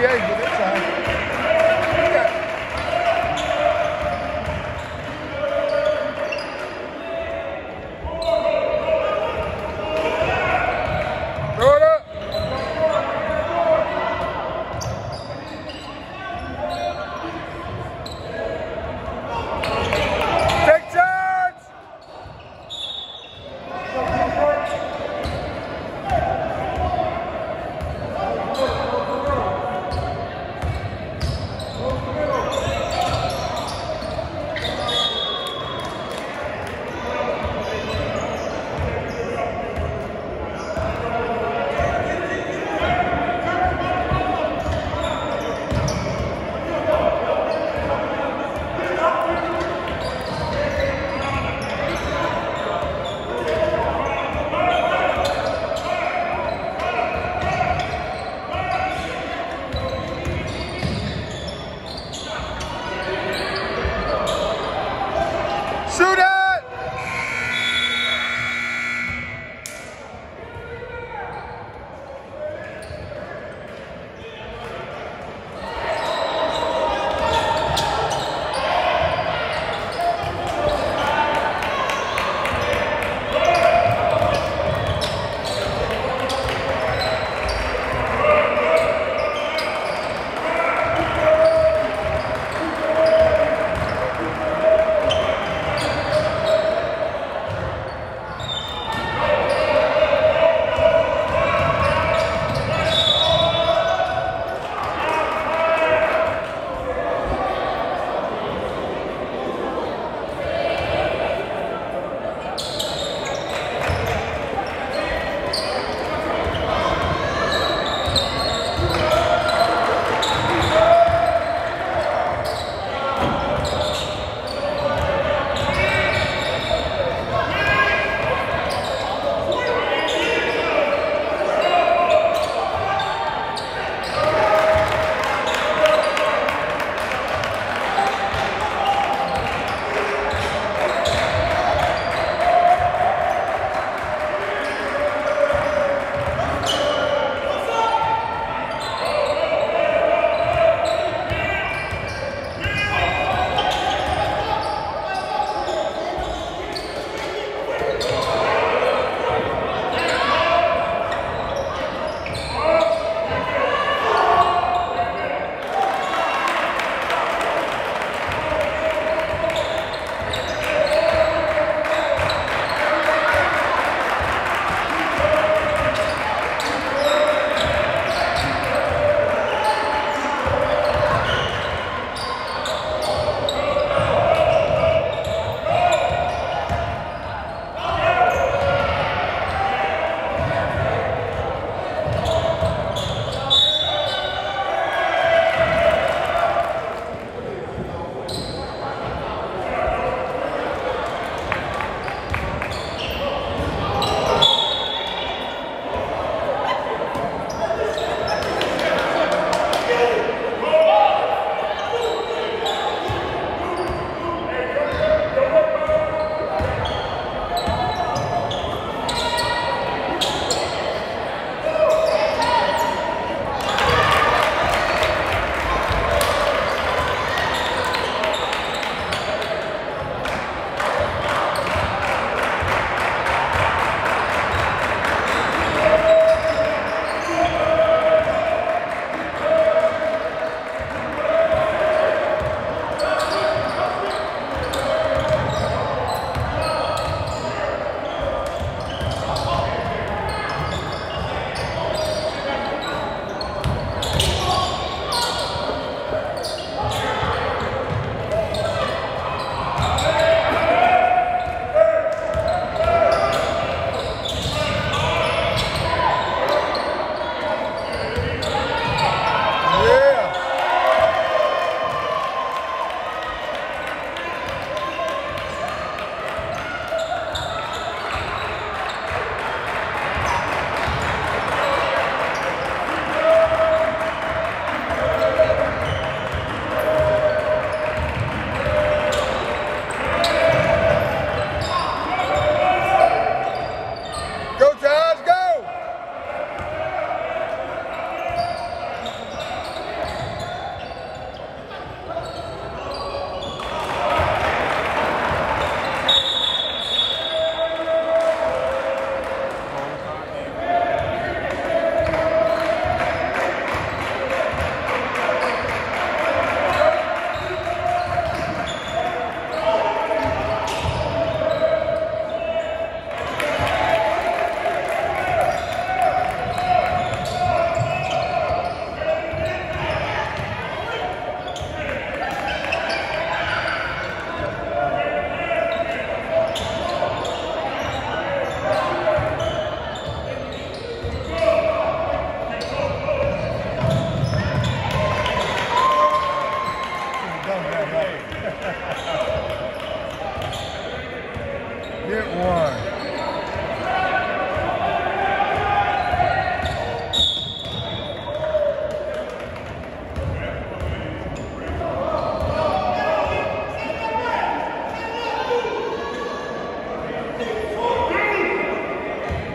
38.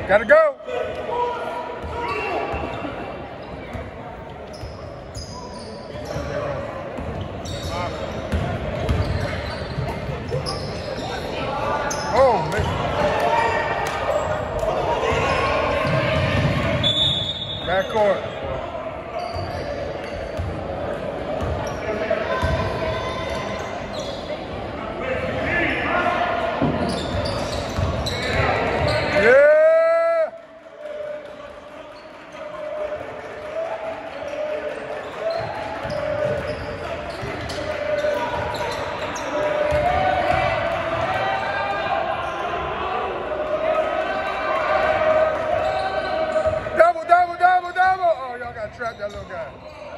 Gotta go. at that little guy.